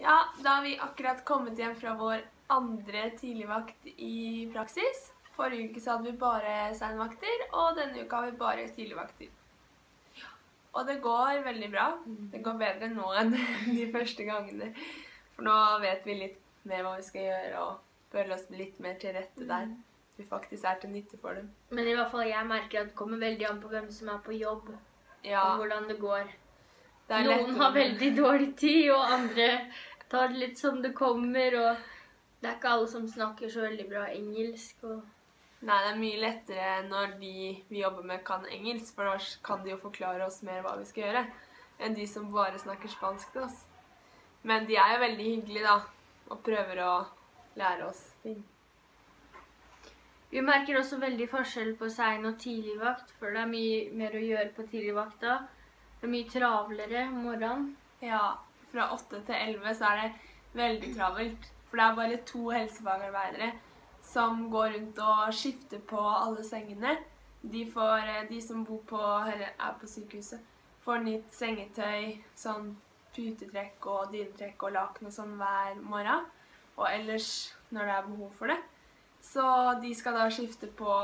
Ja, da har vi akkurat kommet hjem fra vår andre tidligvakt i praksis. Forrige uke så hadde vi bare seinvakter, og denne uka har vi bare tidligvakter. Og det går veldig bra. Det går bedre nå enn de første gangene. For nå vet vi litt mer hva vi skal gjøre, og føler oss litt mer til rette der. Vi faktisk er til nytte for dem. Men i hvert fall jeg merker at det kommer veldig an på hvem som er på jobb, Ja, og hvordan det går. Noen har veldig dårlig tid, og andre tar det litt som det kommer. Og det er ikke alle som snakker så veldig bra engelsk. Og Nei, det er mye lettere når de vi jobber med, kan engelsk, for da kan de jo forklare oss mer hva vi skal gjøre, enn de som bare snakker spansk til oss. Men de er jo veldig hyggelige, da, og prøver å lære oss ting. vi merker også veldig forskjell på sein og tidligvakt, for det er mye mer å gjøre på tidligvakta. Det er mye travlere om morgenen. Ja, fra 8 til 11 så er det veldig travelt, for det er bare to helsefagarbeidere som går rundt og skifter på alle sengene. De, får, eh, de som bor på, eller er på sykehuset, får nytt sengetøy, sånn putetrekk og dynetrekk og laken og sånn hver morgen. Og ellers når det er behov for det. Så de skal da skifte på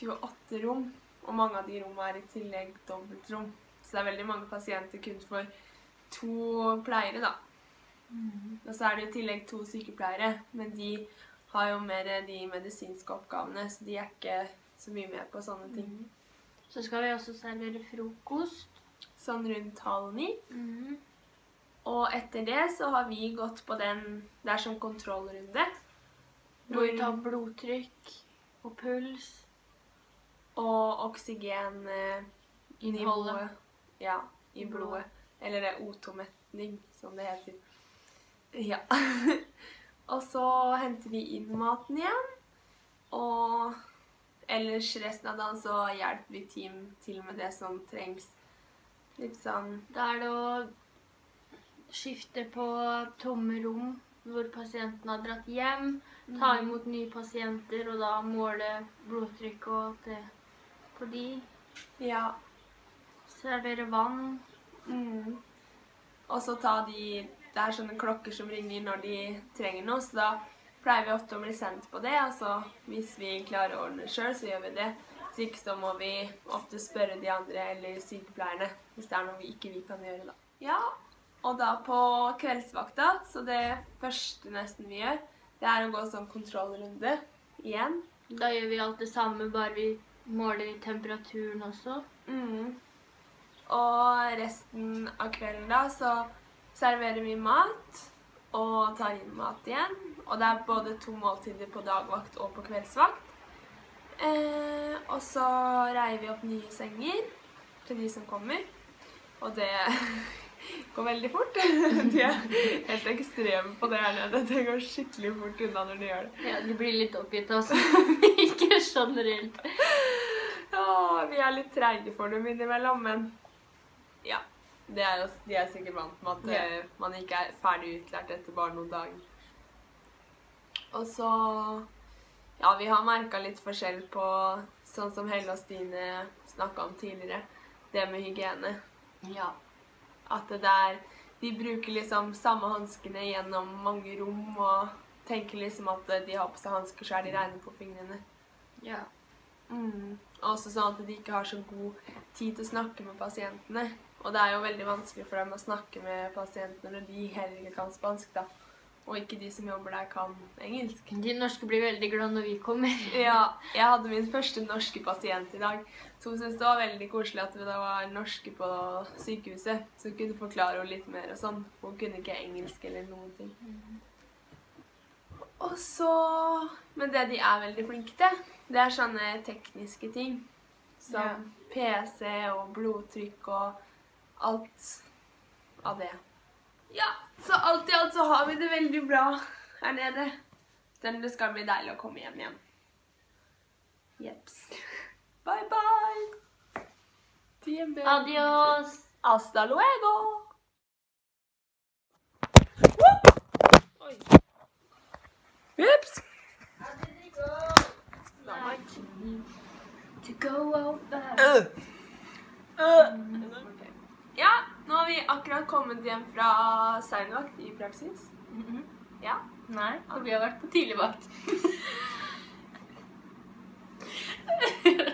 28 rom, og mange av de rommene er i tillegg dobbeltrom. Så det er veldig mange pasienter kun for to pleiere, da. Og så er det i tillegg to sykepleiere, men de har jo mer de medisinske oppgavene, så de er ikke så mye med på sånne ting. Så skal vi også servere frokost. Sånn rundt halv ni. Og etter det så har vi gått på den Det er sånn kontrollrunde. Hvor vi tar blodtrykk og puls. Og oksygeninnholdet Innholdet. Ja, i I blodet. Eller det er O2-metning, som det heter. Ja. og så henter vi inn maten igjen. Og ellers resten av dagen så hjelper vi team til med det som trengs. Litt sånn Da er det å skifte på tomme rom hvor pasienten har dratt hjem. Ta imot nye pasienter og da måle blodtrykk og alt det på de. Ja. Servere vann. Mm. Og så ta de Det er sånne klokker som ringer når de trenger noe, så da pleier vi ofte å bli sendt på det. Altså hvis vi klarer å ordne det sjøl, så gjør vi det. Hvis ikke så må vi ofte spørre de andre eller sykepleierne hvis det er noe vi ikke vi kan gjøre, da. Ja, og da på kveldsvakta, så det første nesten vi gjør, det er å gå sånn kontrollrunde igjen. Da gjør vi alt det samme, bare vi måler temperaturen også. Mm. Og resten av kvelden da, så serverer vi mat og tar inn mat igjen. Og det er både to måltider på dagvakt og på kveldsvakt. Eh, og så reier vi opp nye senger til de som kommer. Og det går veldig fort. De er helt ekstreme på det her nede. Det går skikkelig fort unna når de gjør det. Ja, de blir litt oppgitt, altså. Ikke generelt. Ja, vi er litt treige for dem innimellom, men ja. Det er, også, de er sikkert vant med at Ja. uh, man ikke er ferdig utlært etter bare noen dager. Og så Ja, vi har merka litt forskjell på sånn som Helle og Stine snakka om tidligere, det med hygiene. Ja. At det der De bruker liksom samme hanskene gjennom mange rom og tenker liksom at de har på seg hansker, så er de reine på fingrene. ja. Mm. Også sånn at de ikke har så god tid til å snakke med pasientene. Og det er jo veldig vanskelig for dem å snakke med pasientene når de heller ikke kan spansk, da. Og ikke de som jobber der, kan engelsk. De norske blir veldig glad når vi kommer. Ja, jeg hadde min første norske pasient i dag. Så hun syntes det var veldig koselig at det var norske på sykehuset. Så hun kunne forklare henne litt mer og sånn. Hun kunne ikke engelsk eller noen ting. Og så Men det de er veldig flinke til, det er sånne tekniske ting. Som Ja. PC og blodtrykk og alt av det. Ja, så alt i alt så har vi det veldig bra her nede. Men det skal bli deilig å komme hjem igjen. Jeps. Bye, bye. Tiembe. Adios! Hasta luego. Oi. Jeps. To go over. Ja, nå har vi akkurat kommet hjem fra seinvakt i praksis. Mm -hmm. Ja. Nei, for vi har vært på tidligvakt.